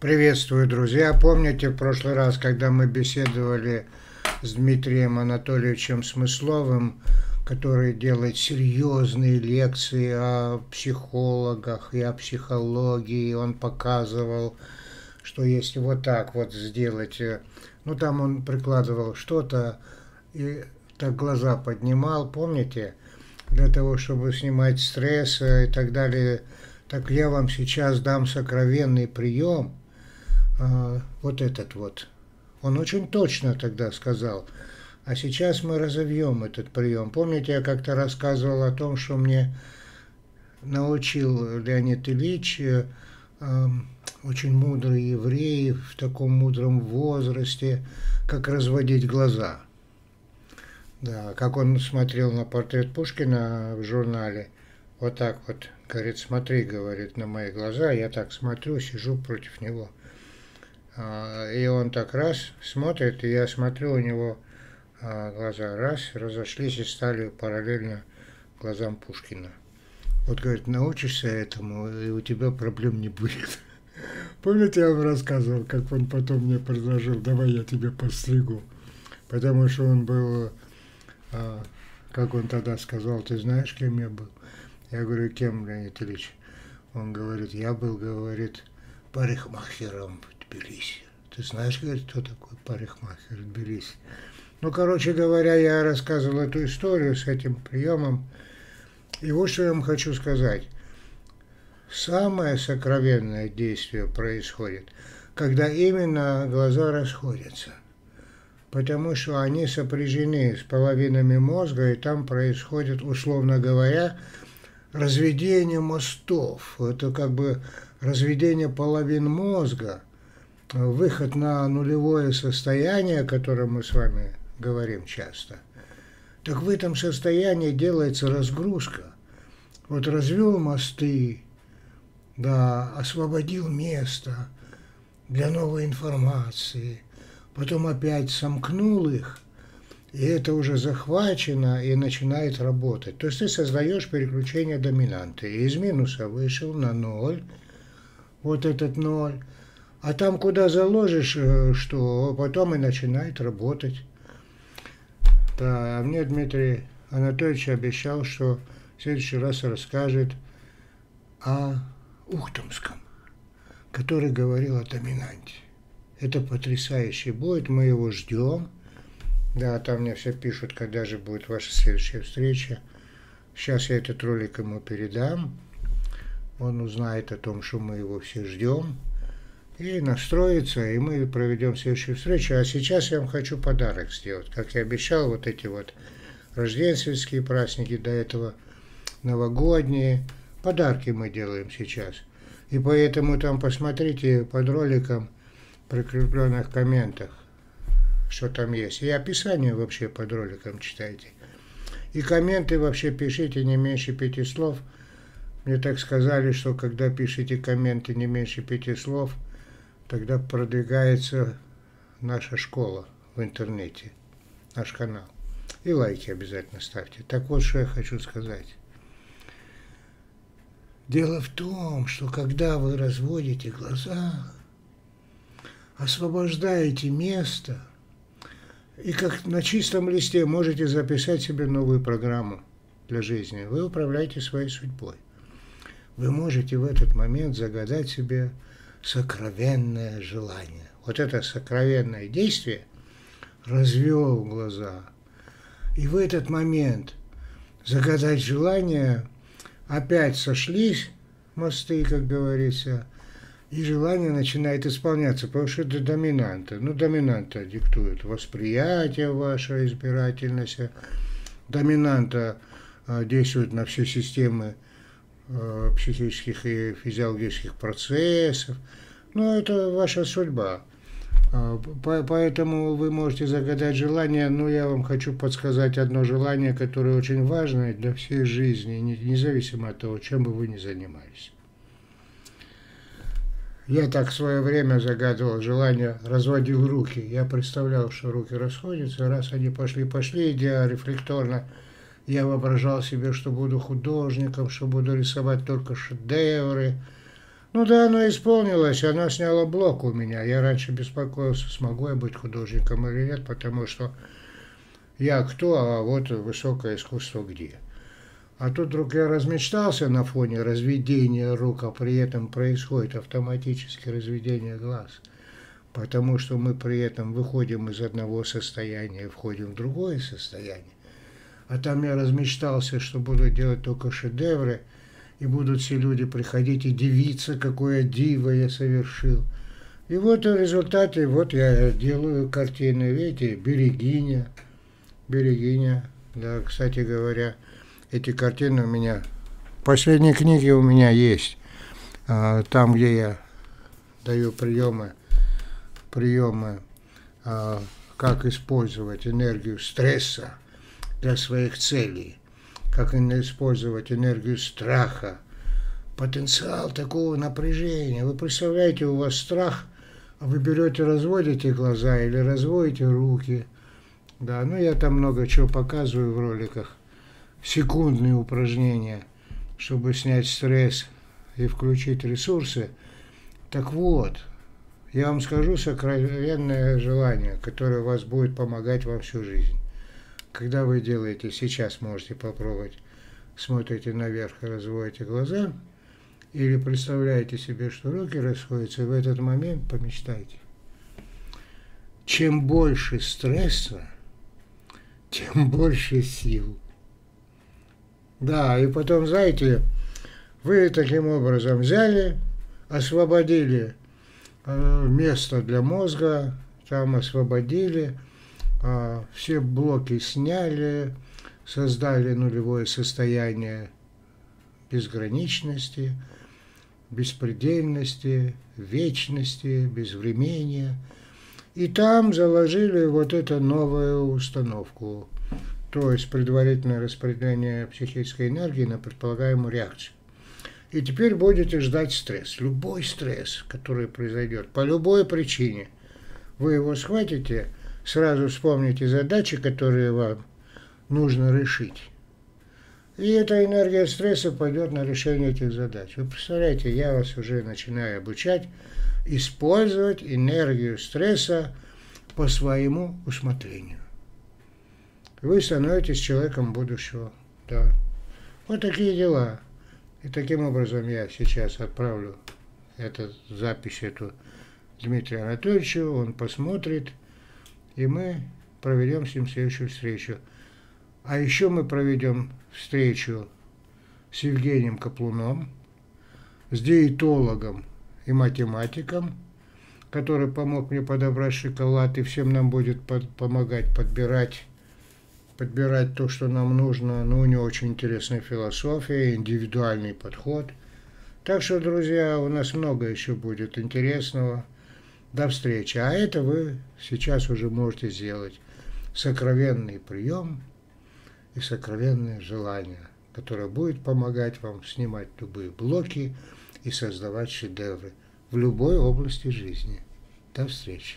Приветствую, друзья. Помните в прошлый раз, когда мы беседовали с Дмитрием Анатольевичем Смысловым, который делает серьезные лекции о психологах и о психологии. Он показывал, что если вот так вот сделать, э, ну там он прикладывал что-то и так глаза поднимал, помните, для того, чтобы снимать стресс и так далее. Так я вам сейчас дам сокровенный прием, а, вот этот вот. Он очень точно тогда сказал – а сейчас мы разовьем этот прием. Помните, я как-то рассказывал о том, что мне научил Леонид Ильич, э, эм, очень мудрый еврей в таком мудром возрасте, как разводить глаза. Да, как он смотрел на портрет Пушкина в журнале, вот так вот, говорит, смотри, говорит, на мои глаза, я так смотрю, сижу против него. А, и он так раз смотрит, и я смотрю, у него а глаза раз, разошлись и стали параллельно глазам Пушкина. Вот, говорит, научишься этому, и у тебя проблем не будет. Помните, я вам рассказывал, как он потом мне предложил, давай я тебе постригу. Потому что он был, а, как он тогда сказал, ты знаешь, кем я был? Я говорю, кем, Леонид Ильич? Он говорит, я был, говорит, парикмахером Тбилиси. Ты знаешь, говорит, кто такой парикмахер в Тбилиси? Ну, короче говоря, я рассказывал эту историю с этим приемом. И вот что я вам хочу сказать. Самое сокровенное действие происходит, когда именно глаза расходятся. Потому что они сопряжены с половинами мозга, и там происходит, условно говоря, разведение мостов. Это как бы разведение половин мозга, выход на нулевое состояние, которое мы с вами говорим часто. Так в этом состоянии делается разгрузка. Вот развел мосты, да, освободил место для новой информации, потом опять сомкнул их, и это уже захвачено и начинает работать. То есть ты создаешь переключение доминанты. И из минуса вышел на ноль, вот этот ноль, а там, куда заложишь, э, что потом и начинает работать. Да, а мне Дмитрий Анатольевич обещал, что в следующий раз расскажет о Ухтомском, который говорил о доминанте. Это потрясающе будет, мы его ждем. Да, там мне все пишут, когда же будет ваша следующая встреча. Сейчас я этот ролик ему передам. Он узнает о том, что мы его все ждем и настроиться, и мы проведем следующую встречу. А сейчас я вам хочу подарок сделать. Как я обещал, вот эти вот рождественские праздники, до этого новогодние. Подарки мы делаем сейчас. И поэтому там посмотрите под роликом прикрепленных комментах, что там есть. И описание вообще под роликом читайте. И комменты вообще пишите не меньше пяти слов. Мне так сказали, что когда пишете комменты не меньше пяти слов – тогда продвигается наша школа в интернете, наш канал. И лайки обязательно ставьте. Так вот, что я хочу сказать. Дело в том, что когда вы разводите глаза, освобождаете место, и как на чистом листе можете записать себе новую программу для жизни, вы управляете своей судьбой. Вы можете в этот момент загадать себе сокровенное желание. Вот это сокровенное действие развел глаза. И в этот момент загадать желание, опять сошлись мосты, как говорится, и желание начинает исполняться, потому что это доминанта. Ну, доминанта диктует восприятие ваше, избирательность. Доминанта а, действует на все системы психических и физиологических процессов. Но это ваша судьба. А, поэтому вы можете загадать желание, но я вам хочу подсказать одно желание, которое очень важное для всей жизни, независимо от того, чем бы вы ни занимались. Я так в свое время загадывал желание, разводил руки. Я представлял, что руки расходятся, раз они пошли-пошли, идя рефлекторно – я воображал себе, что буду художником, что буду рисовать только шедевры, Ну да, оно исполнилось, оно сняло блок у меня. Я раньше беспокоился, смогу я быть художником или нет, потому что я кто, а вот высокое искусство где. А тут вдруг я размечтался на фоне разведения рук, а при этом происходит автоматически разведение глаз. Потому что мы при этом выходим из одного состояния и входим в другое состояние. А там я размечтался, что буду делать только шедевры, и будут все люди приходить и дивиться, какое диво я совершил. И вот в результате, вот я делаю картины, видите, «Берегиня», «Берегиня», да, кстати говоря, эти картины у меня, последние книги у меня есть, а, там, где я даю приемы, приемы, а, как использовать энергию стресса для своих целей, как использовать энергию страха, потенциал такого напряжения. Вы представляете, у вас страх, а вы берете, разводите глаза или разводите руки. Да, ну я там много чего показываю в роликах секундные упражнения, чтобы снять стресс и включить ресурсы. Так вот, я вам скажу сокровенное желание, которое вас будет помогать вам всю жизнь. Когда вы делаете, сейчас можете попробовать, смотрите наверх разводите глаза, или представляете себе, что руки расходятся, и в этот момент помечтайте. Чем больше стресса, тем больше сил. Да, и потом, знаете, вы таким образом взяли, освободили э, место для мозга, там освободили, все блоки сняли, создали нулевое состояние безграничности, беспредельности, вечности, безвремения. И там заложили вот эту новую установку то есть предварительное распределение психической энергии на предполагаемую реакцию. И теперь будете ждать стресс. Любой стресс, который произойдет, по любой причине, вы его схватите, сразу вспомните задачи, которые вам нужно решить. И эта энергия стресса пойдет на решение этих задач. Вы представляете, я вас уже начинаю обучать использовать энергию стресса по своему усмотрению вы становитесь человеком будущего. Да. Вот такие дела. И таким образом я сейчас отправлю эту запись эту Дмитрию Анатольевичу, он посмотрит, и мы проведем с ним следующую встречу. А еще мы проведем встречу с Евгением Каплуном, с диетологом и математиком, который помог мне подобрать шоколад и всем нам будет под, помогать подбирать подбирать то, что нам нужно. Но ну, у него очень интересная философия, индивидуальный подход. Так что, друзья, у нас много еще будет интересного. До встречи. А это вы сейчас уже можете сделать. Сокровенный прием и сокровенное желание, которое будет помогать вам снимать любые блоки и создавать шедевры в любой области жизни. До встречи.